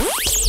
Bye.